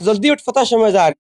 जल्दी उठ फता समझदार